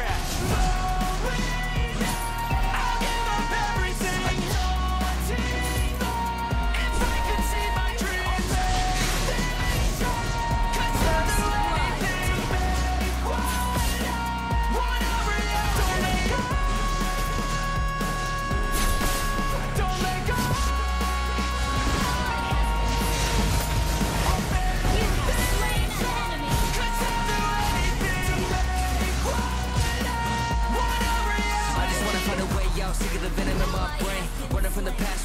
an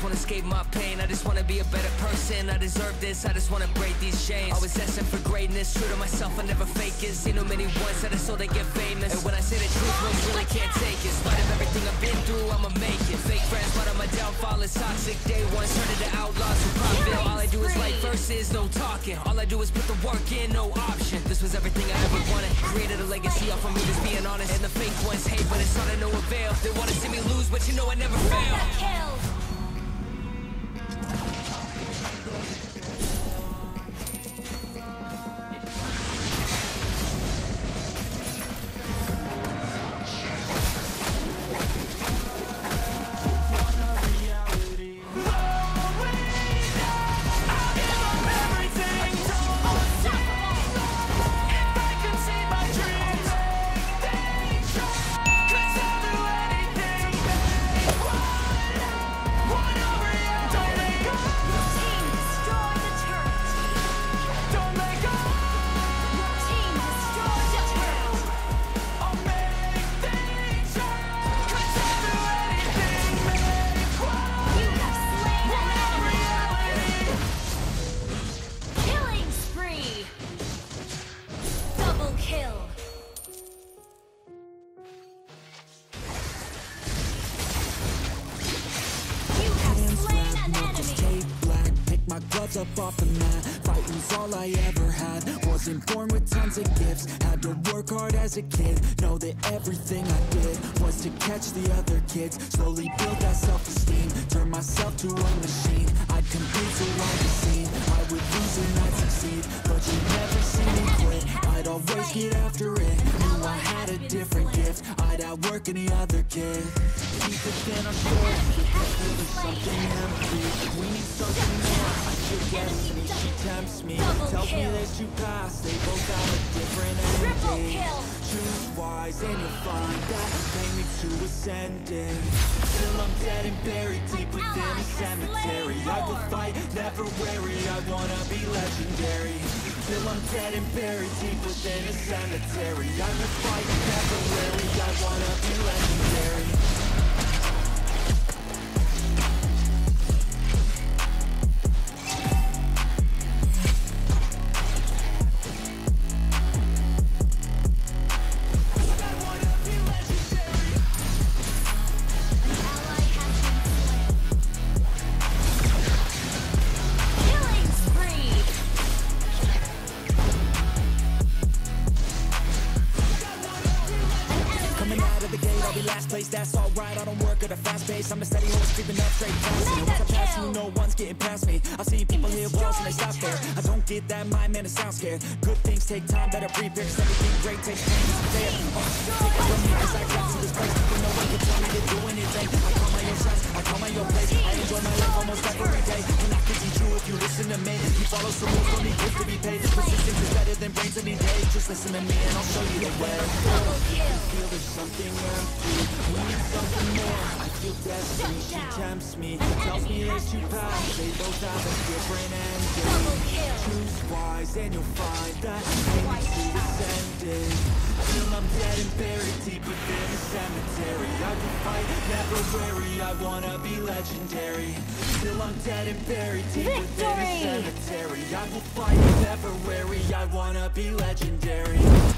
wanna escape my pain. I just wanna be a better person. I deserve this, I just wanna break these chains. Always asking for greatness, true to myself, I never fake it. Seen too many ones that I so they get famous. And when I say the truth, most really can't take it. Spite of everything I've been through, I'ma make it. Fake friends, but on my downfall is toxic. Day one, turn into outlaws from Proville. All I do is like verses, no talking. All I do is put the work in, no option. This was everything I ever wanted. Created a legacy off of me, just being honest. And the fake ones hate, but it's all to no avail. They wanna see me lose, but you know I never fail. Kill. Up off the mat. Fighting's all I ever had. Wasn't born with tons of gifts. Had to work hard as a kid. Know that everything I did Was to catch the other kids. Slowly build that self-esteem. Turn myself to a machine. I'd compete to run the scene. I would lose and I'd succeed. But you'd never see me quit. I'd always get after different gift I'd outwork any other kid Keep it in our story Feeling something empty We need something more I feel destiny, she tempts me. Tells me that you pass. They both have a different ending. kill. Choose wise and you'll find that Bring me to ascending Till I'm dead and buried deep within a cemetery. I will fight, never weary. I wanna be legendary. Till I'm dead and buried deep within a cemetery. I will fight, place, that's alright. I don't work at a fast pace, I'm a steady horse creeping up straight past Mega Once I pass you, no one's getting past me. I see people hit walls and they stop there. I don't get that mind, man, it sounds scared. Good things take time, better prepare. Cause everything great takes it's fair uh, Take it from me, cause I got to this place People no one can tell me to do anything I my own I call my own place I enjoy my life almost every day And I can teach you if you listen to me You follow some rules, don't need to be paid Persistence is better than brains any day Just listen to me and I'll show you the way kill. feel there's something empty need something more I feel destiny, she tempts me Tells me has you pass. They both have a different ending. Choose wise and you'll find that me to ascending Till I'm dead and buried deep within cemetery. I will fight, never weary I wanna be legendary. Till I'm dead and buried deep within a cemetery. I will fight, never weary I wanna be legendary